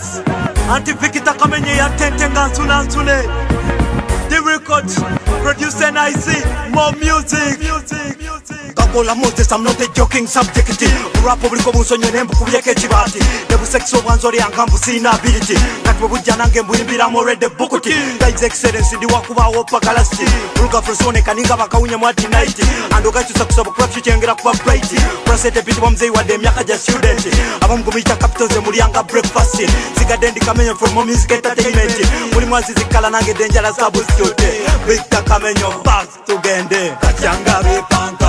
yes anti vikita kamenye yatente nga nsuna nsune the record producer nice more music. Kakola moses i'm not a joking subject rap obuliko bunsonye nembukubyeko ekibaati nebusekisa obwanzoli yangambu siina ability kati bwebujja nange mbuyimbiramu redde bukuti his excellency ndiwa kuvawo paka last olugafu lusiwonekaninga vakaunya mwati night andokachusa kusaba kuba vyuchengera kuba bright. Prasetepiti wa mzeyi wadde emyaka ja student. Abamugumiyita capital ze mulyanga breakfast. Sigadde ndikamenya from music entertainment. Mulimu azizikala nange denjala sabusiote big takamenyo bak tugende katyanga bepanga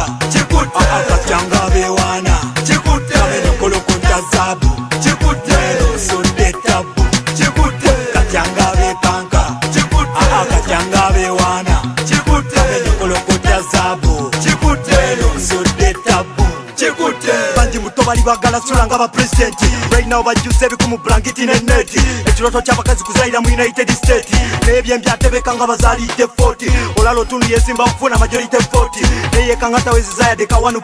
bangi muto bali bagala sula nga bapurezidenti rainawo bajjuza ebikumu bulangiti neneti ekiroto kyabakazi kuzayira mu united state nebyembyatebeka nga bazalidde 40 olala otundu yesimba okufuna majorite 40 neyeka nga tawezizayadde ka 1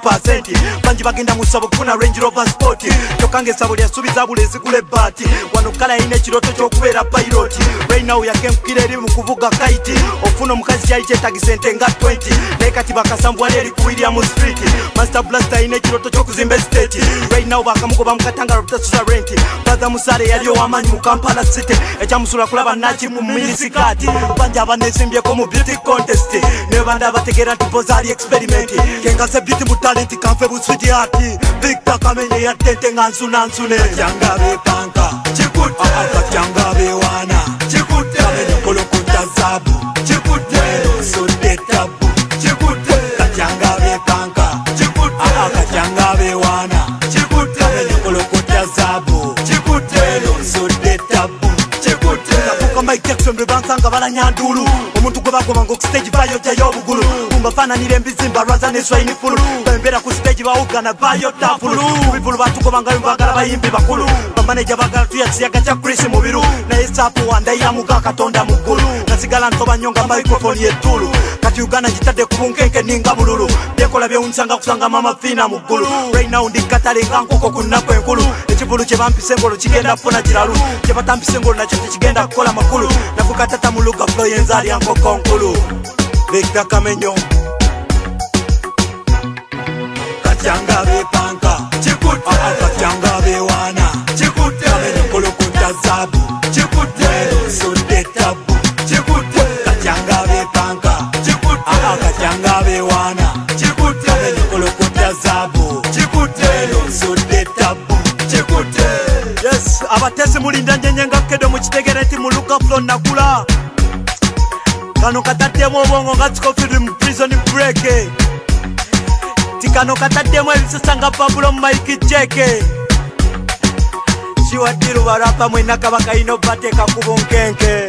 bangi bagenda mu ssabo okufuna range rover sport. Kyokka nga essabo lyasuubiza buli ezigula ebbaati wano kala yalina ekiroto ky'okubeera piloti rainawo yakenkukira eri mu kuvuga kaiti. Okufuna omukazi kyali kyetagisa ente nga 20 naye kati bakasambu wali eri ku william street. Master blast alina ekiroto ky'okuzimba estate right now bakamugoba mukatangala obutasuza renti baza musale yali owamaanyi mu kampala city. Ekyamusula kulaba naki mu minisikaati banja abanezimbyeko mu beauty contest. Nebanda bategeera nti boza ali experiment kengase beauty mu talenti kanfe busudi ati victor kamenye yadde nte nga nsunansuneyangabepanka bansanga balanyandulu omuntu gwe bagobanga okustage vayo jayo obugulu bumbafananira embizimba lwaza neswaini fulu. Bembera ku stage bawugana vayo tafulu bivulu batugobangayo mbagala bayimbi bakulu. Bamaneja bagala tuya kiyaga kya chris mubiru. Naye sapu wandairamuga katonda muggulu nasigala ntoba nnyo nga microphone yettulu kati uganda gitadde ku bunkenke ninga bululu. Byekola byewunyisanga kusanga mama fiina mu ggulu. Rainaw ndi katale nga nkoko ku nnaku enkulu ekivulu kye bampisa engolo kigenda kufuna kiralu. Kye batampisa engolo nakyo tekigenda kukola makulu. Nafuka tata mu luga flo yenzaalya nkoko nkulu. Victor kamenyo. Katyanga bepanka katyanga bewaana kamenyo kolokonta zabu kikutte katyanga bewaana. Kikutte. Kamenyo kolokonta zabu kikutte. Sodde tabu kikutte. Yes abatesi mulinda njenye nga kedo mukitegere nti muluka flo nakula. Kano kataddemu obwongo nga sikofiri mu prison break. Ti kano kataddemu ebisasa nga pabulo mu maiki jeke kiwaddiru barapa mwena kabaka ino bateeka ku bunkenke